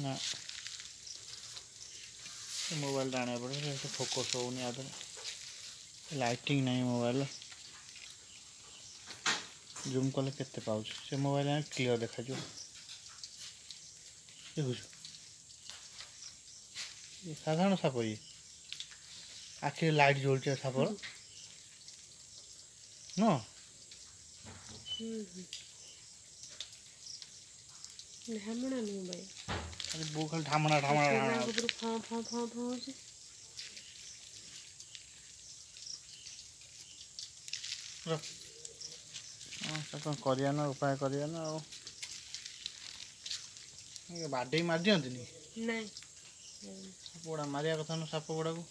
ना मोबाइल आने पड़े फोकस हो लाइटिंग नहीं मोबाइल जूम कले के पाच से मोबाइल आने क्लीयर देखा देखुच साधारण साप हम्म। ये आखिर लाइट जोल साप न ने हमना नहीं भाई ବୋଉ ଖାଲି ଢାମଣା ଢାମଣା କରିବା ନା ଉପାୟ କରିବା ନା ଆଉ ବାଡ଼େଇ ମାରିଦିଅନ୍ତିନି ସାପ ଗୁଡ଼ା ମାରିବା କଥା ନୁହଁ ସାପ ଗୁଡ଼ାକୁ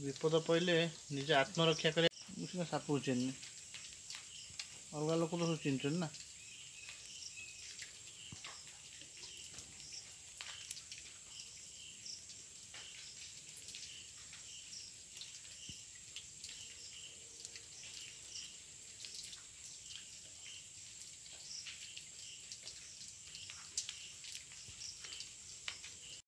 ବିପଦ ପଡ଼ିଲେ ନିଜେ ଆତ୍ମରକ୍ଷା କରିବା ମୁଁ ସିନା ସାପ ଉଚିତ 俺家老婆婆都进城了。